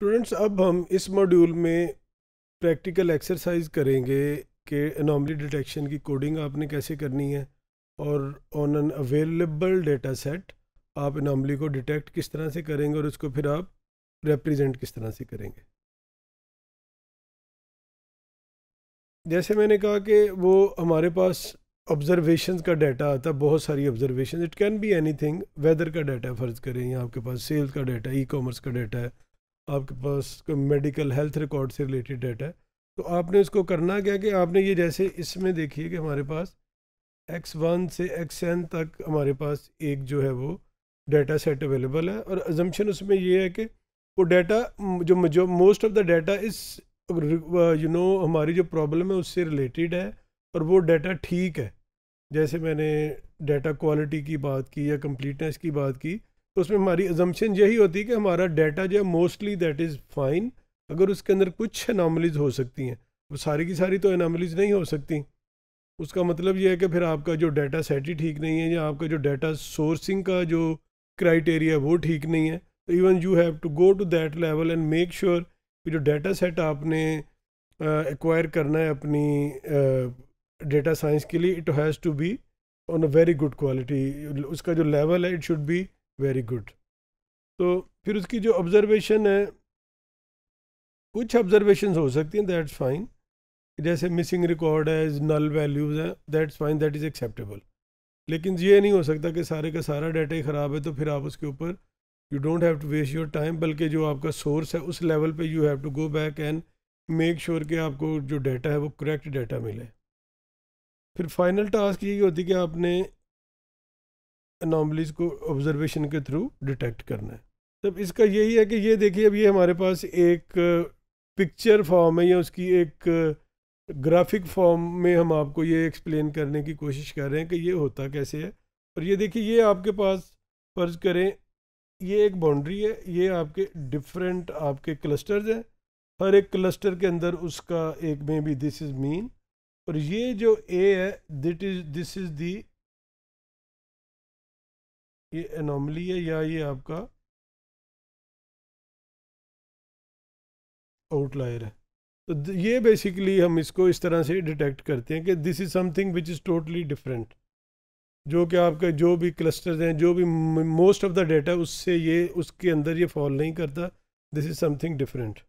Students अब हम इस मॉड्यूल में प्रैक्टिकल एक्सरसाइज करेंगे कि अनोमली डिटेक्शन की कोडिंग आपने कैसे करनी है और on an available data set आप अनोमली को डिटेक्ट किस तरह से करेंगे और उसको फिर आप रिप्रेजेंट किस तरह से करेंगे। जैसे मैंने कहा कि वो हमारे पास ऑब्जर्वेशन का डाटा आता है बहुत सारी observation it can be anything weather का डाटा फ़र्ज़ करें या आपके पास सेल्स का डाटा ई कॉमर्स का डाटा है आपके पास मेडिकल हेल्थ रिकॉर्ड से रिलेटेड डाटा है तो आपने उसको करना क्या कि आपने ये जैसे इसमें देखिए कि हमारे पास एक्स वन से एक्स एन तक हमारे पास एक जो है वो डाटा सेट अवेलेबल है और अजम्पन उसमें ये है कि वो डाटा जो जो most of the data is you know हमारी जो प्रॉब्लम है उससे रिलेटेड है और वो डाटा ठीक है। जैसे मैंने डाटा क्वालिटी की बात की या कंप्लीटनेस की बात की तो उसमें हमारी अजम्पन यही होती है कि हमारा डाटा जो है मोस्टली दैट इज़ फाइन अगर उसके अंदर कुछ अनामलीज हो सकती हैं। वो सारी की सारी तो अनामलीज नहीं हो सकती। उसका मतलब ये है कि फिर आपका जो डाटा सेट ही ठीक नहीं है या आपका जो डाटा सोर्सिंग का जो क्राइटेरिया वो ठीक नहीं है। तो even you have to go to that level and make sure कि जो डाटा सेट आपने एक्वायर uh, करना है अपनी डेटा uh, साइंस के लिए it has to be on a very good quality उसका जो लेवल है it should be very good. तो फिर उसकी जो ऑब्जर्वेशन है, कुछ ऑब्जर्वेशन हो सकती हैं दैट्स फाइन जैसे मिसिंग रिकॉर्ड है नल वैल्यूज़ हैं that's fine that is acceptable लेकिन ये नहीं हो सकता कि सारे का सारा डाटा ही ख़राब है तो फिर आप उसके ऊपर you don't have to waste your time बल्कि जो आपका सोर्स है, उस लेवल पे you have to go back and make sure कि आपको जो डाटा है, वो करेक्ट डाटा मिले। फिर फाइनल टास्क यही होती कि आपने अनॉमलीज को ऑब्जर्वेशन के थ्रू डिटेक्ट करना है। तब इसका यही है कि ये देखिए, अब ये हमारे पास एक पिक्चर फॉर्म है या उसकी एक ग्राफिक फॉर्म में हम आपको ये एक्सप्लेन करने की कोशिश कर रहे हैं कि ये होता कैसे है। और ये देखिए, ये आपके पास फ़र्ज़ करें, ये एक बाउंड्री है, ये आपके डिफरेंट आपके क्लस्टर्स हैं। हर एक क्लस्टर के अंदर उसका एक मे भी दिस इज़ मीन और ये जो ए है this is this is the ये एनॉमली है या ये आपका आउटलायर है? तो ये बेसिकली हम इसको इस तरह से डिटेक्ट करते हैं कि this is something which is totally different जो कि आपके, जो भी क्लस्टर्स हैं, जो भी मोस्ट ऑफ़ द डेटा उससे ये, उसके अंदर ये फॉल नहीं करता। दिस इज़ समथिंग डिफरेंट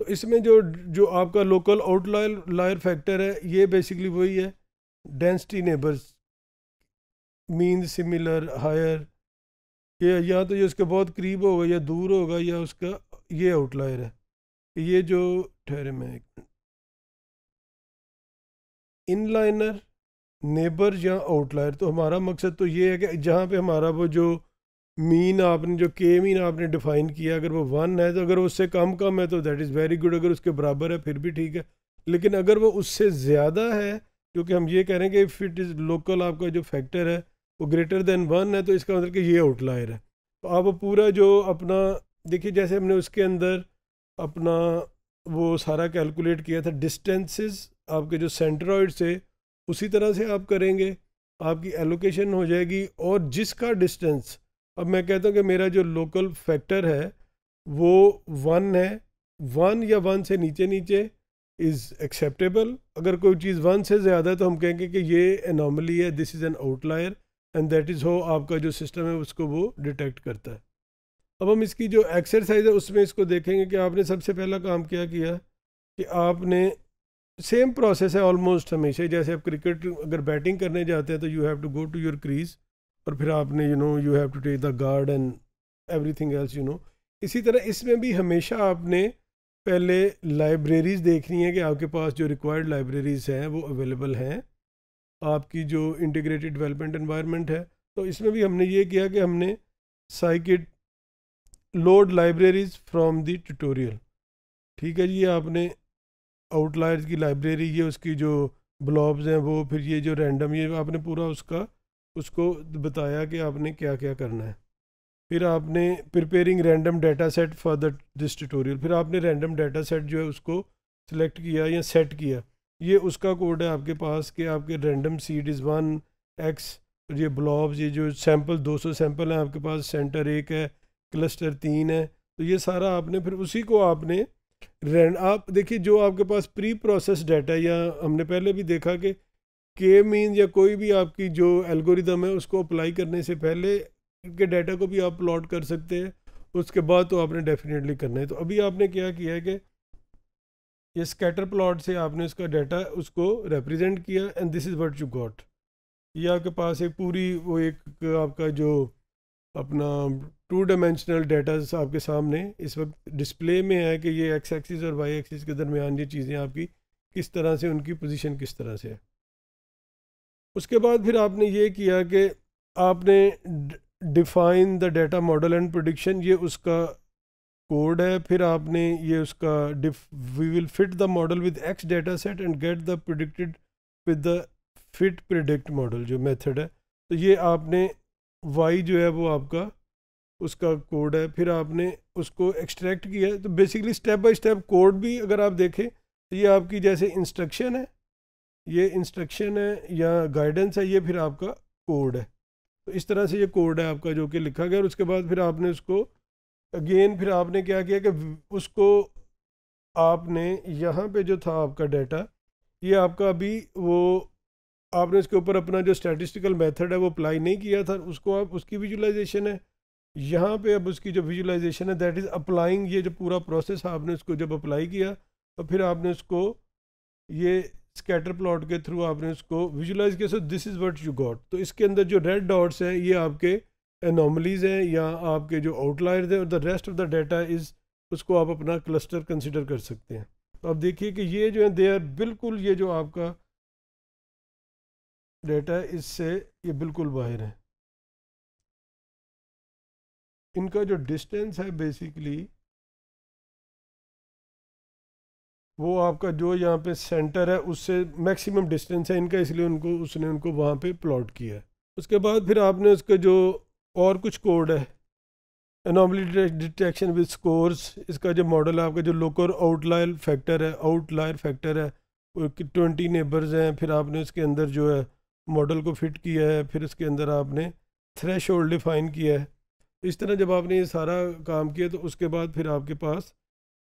तो इसमें जो जो आपका लोकल आउटलायर लायर फैक्टर है, ये बेसिकली वही है। Density neighbours mean similar higher ये, या तो ये उसके बहुत करीब होगा, या दूर होगा, या उसका ये आउटलायर है। ये जो ठहरे में एक इनलाइनर नेबर या आउटलायर तो हमारा मकसद तो ये है कि जहाँ पे हमारा वो जो मीन आपने, जो के मीन आपने डिफ़ाइन किया, अगर वो वन है तो अगर उससे कम कम है तो दैट इज़ वेरी गुड अगर उसके बराबर है, फिर भी ठीक है। लेकिन अगर वो उससे ज़्यादा है, क्योंकि हम ये कह रहे हैं कि इफ़ इट इज़ लोकल आपका जो फैक्टर है वो ग्रेटर देन वन है तो इसका मतलब कि ये आउटलायर है। तो आप पूरा जो अपना, देखिए जैसे हमने उसके अंदर अपना वो सारा कैलकुलेट किया था डिस्टेंसेस आपके जो सेंट्रॉइड से उसी तरह से आप करेंगे, आपकी एलोकेशन हो जाएगी और जिसका डिस्टेंस अब मैं कहता हूँ कि मेरा जो लोकल फैक्टर है, वो वन है। वन या वन से नीचे नीचे इज़ एक्सेप्टेबल अगर कोई चीज़ वन से ज़्यादा है तो हम कहेंगे कि ये एनॉमली है this is an outlier and that is how आपका जो सिस्टम है, उसको वो डिटेक्ट करता है। अब हम इसकी जो एक्सरसाइज है, उसमें इसको देखेंगे कि आपने सबसे पहला काम क्या किया? कि आपने सेम प्रोसेस है ऑलमोस्ट हमेशा जैसे आप क्रिकेट अगर बैटिंग करने जाते हैं तो you have to go to your crease और फिर आपने you know you have to take the guard and everything else you know इसी तरह इसमें भी हमेशा आपने पहले लाइब्रेरीज़ देखनी है कि आपके पास जो रिक्वायर्ड लाइब्रेरीज़ हैं, वो अवेलेबल हैं। आपकी जो इंटीग्रेटेड डेवलपमेंट एनवायरनमेंट है तो इसमें भी हमने ये किया कि हमने scikit load libraries from the tutorial ठीक है जी आपने आउटलायर्स की लाइब्रेरी ये उसकी जो ब्लॉब्स हैं, वो फिर ये जो रैंडम ये आपने पूरा उसका, उसको बताया कि आपने क्या क्या करना है। फिर आपने preparing random data set for the this tutorial फिर आपने रैंडम डाटा सेट जो है उसको सिलेक्ट किया या सेट किया। ये उसका कोड है आपके पास कि आपके random seed is one X ये ब्लॉब्स ये जो सैंपल 200 सैंपल हैं आपके पास सेंटर एक है क्लस्टर तीन है तो ये सारा आपने फिर उसी को आपने आप देखिए जो आपके पास प्री प्रोसेस डाटा या हमने पहले भी देखा कि के मीन या कोई भी आपकी जो एल्गोरिदम है, उसको अप्लाई करने से पहले के डाटा को भी आप प्लॉट कर सकते हैं, उसके बाद तो आपने डेफिनेटली करना है। तो अभी आपने क्या किया है कि ये स्कैटर प्लॉट से आपने उसका डाटा उसको रिप्रेजेंट किया and this is what you got ये आपके पास एक पूरी, वो एक, आपका जो अपना टू डायमेंशनल डाटा आपके सामने इस वक्त डिस्प्ले में है कि ये एक्स एक्सिस और वाई एक्सिस के दरमियान ये चीज़ें आपकी किस तरह से, उनकी पोजीशन किस तरह से है। उसके बाद फिर आपने ये किया कि आपने define the data model and prediction ये उसका कोड है, फिर आपने ये उसका def we will fit the model with X data set and get the predicted with the fit predict model जो मेथड है। तो ये आपने वाई जो है वो आपका, उसका कोड है, फिर आपने उसको एक्सट्रैक्ट किया है। तो basically step by step code भी अगर आप देखें तो ये आपकी जैसे इंस्ट्रक्शन है, ये इंस्ट्रक्शन है या गाइडेंस है, ये फिर आपका कोड है। तो इस तरह से ये कोड है आपका जो कि लिखा गया और उसके बाद फिर आपने उसको अगेन फिर आपने क्या किया कि उसको आपने यहाँ पे जो था आपका डाटा ये आपका अभी वो, आपने इसके ऊपर अपना जो स्टैटिस्टिकल मेथड है वो अप्लाई नहीं किया था, उसको आप, उसकी विजुलाइजेशन है। यहाँ पे अब उसकी जो विजुलाइजेशन है दैट इज़ अप्लाइंग ये जो पूरा प्रोसेस आपने उसको जब अप्लाई किया तो फिर आपने उसको ये स्कैटर प्लॉट के थ्रू आपने उसको विजुलाइज किया। So this is what you got तो इसके अंदर जो रेड डॉट्स हैं, ये आपके एनॉमलीज हैं या आपके जो आउटलायर्स हैं और the rest of the data is उसको आप अपना क्लस्टर कंसिडर कर सकते हैं। तो आप देखिए कि ये जो है दे आर बिल्कुल ये जो आपका डाटा है, इससे ये बिल्कुल बाहर है। इनका जो डिस्टेंस है बेसिकली वो आपका जो यहाँ पे सेंटर है, उससे मैक्सिमम डिस्टेंस है इनका, इसलिए उनको, उसने उनको वहाँ पे प्लॉट किया है। उसके बाद फिर आपने उसका जो और कुछ कोड है। एनॉमली डिटेक्शन विद स्कोर्स इसका जो मॉडल है, आपका जो लोकल आउटलायर फैक्टर है आउटलायर फैक्टर है ट्वेंटी नेबर्स हैं, फिर आपने उसके अंदर जो है मॉडल को फिट किया है, फिर उसके अंदर आपने थ्रेश होल्ड डिफाइन किया है। इस तरह जब आपने ये सारा काम किया तो उसके बाद फिर आपके पास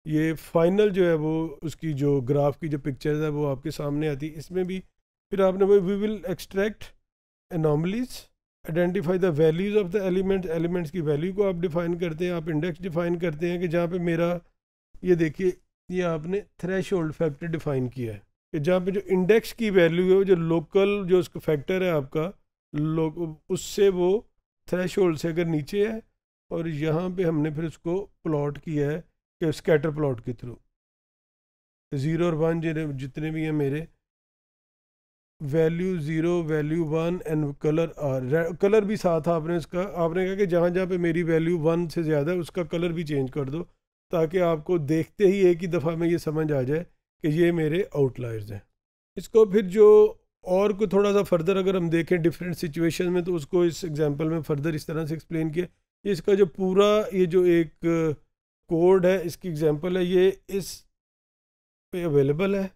ये फाइनल जो है वो, उसकी जो ग्राफ की जो पिक्चर्स है, वो आपके सामने आती। है इसमें भी फिर आपने वो we will extract anomalies identify the values of the element elements की वैल्यू को आप डिफाइन करते हैं, आप इंडेक्स डिफाइन करते हैं कि जहाँ पे मेरा, ये देखिए, ये आपने थ्रेश होल्ड फैक्टर डिफाइन किया है। कि जहाँ पे जो इंडेक्स की वैल्यू है जो लोकल जो उसका फैक्टर है आपका उससे वो थ्रेश होल्ड से अगर नीचे है, और यहाँ पे हमने फिर उसको प्लॉट किया है, कि स्कैटर प्लॉट के थ्रू ज़ीरो और वन जितने भी हैं मेरे value zero value one and colour are colour भी साथ आपने इसका, आपने कहा कि जहाँ जहाँ पे मेरी वैल्यू वन से ज़्यादा है, उसका कलर भी चेंज कर दो, ताकि आपको देखते ही एक ही दफ़ा में ये समझ आ जाए कि ये मेरे आउटलायर्स हैं। इसको फिर जो और को थोड़ा सा फर्दर अगर हम देखें डिफरेंट सिचुएशन में तो उसको इस एग्जांपल में फर्दर इस तरह से एक्सप्लेन किया। इसका जो पूरा, ये जो एक कोड है, इसकी एग्जांपल है, ये इस पे अवेलेबल है।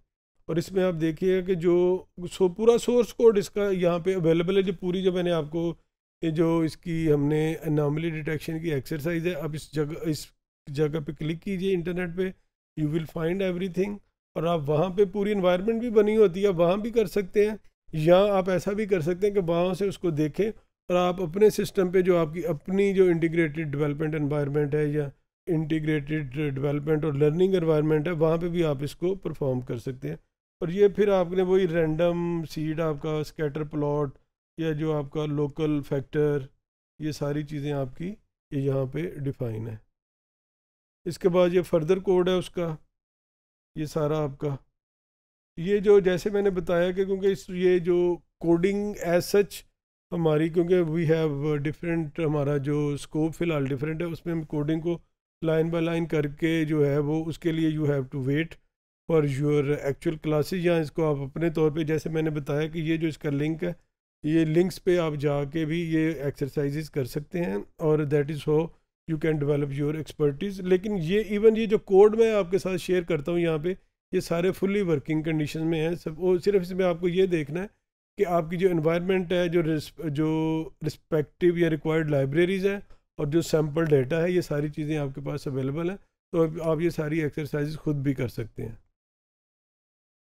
और इसमें आप देखिए कि जो सो, पूरा सोर्स कोड इसका यहाँ पे अवेलेबल है जो पूरी जो मैंने आपको ये जो इसकी हमने अनामली डिटेक्शन की एक्सरसाइज है, आप इस जगह इस जगह पे क्लिक कीजिए इंटरनेट पे यू विल फाइंड एवरीथिंग और आप वहाँ पे पूरी इन्वायरमेंट भी बनी होती है वहाँ भी कर सकते हैं, या आप ऐसा भी कर सकते हैं कि वहाँ से उसको देखें और आप अपने सिस्टम पे जो आपकी अपनी जो इंटीग्रेटेड डेवलपमेंट इन्वायरमेंट है या इंटीग्रेटेड डेवलपमेंट और लर्निंग एनवायरनमेंट है, वहाँ पे भी आप इसको परफॉर्म कर सकते हैं। और ये फिर आपने वही रैंडम सीड आपका स्कैटर प्लॉट या जो आपका लोकल फैक्टर ये सारी चीज़ें आपकी ये यहाँ पे डिफाइन है। इसके बाद ये फर्दर कोड है उसका, ये सारा आपका। ये जो जैसे मैंने बताया कि क्योंकि इस ये जो कोडिंग एज सच हमारी, क्योंकि वी हैव डिफरेंट हमारा जो स्कोप फ़िलहाल डिफरेंट है, उसमें हम कोडिंग को लाइन बाय लाइन करके जो है वो उसके लिए you have to wait for your actual classes या इसको आप अपने तौर पे, जैसे मैंने बताया कि ये जो इसका लिंक है, ये लिंक्स पे आप जाके भी ये एक्सरसाइजेज कर सकते हैं, और that is how you can develop your expertise लेकिन ये इवन ये जो कोड मैं आपके साथ शेयर करता हूँ यहाँ पे, ये सारे फुली वर्किंग कंडीशन में हैं। सब, वो सिर्फ़ इसमें आपको ये देखना है कि आपकी जो इन्वायरमेंट है, जो जो रिस्पेक्टिव या रिक्वायर्ड लाइब्रेरीज़ हैं, और जो सैंपल डेटा है, ये सारी चीज़ें आपके पास अवेलेबल हैं। तो आप ये सारी एक्सरसाइज खुद भी कर सकते हैं।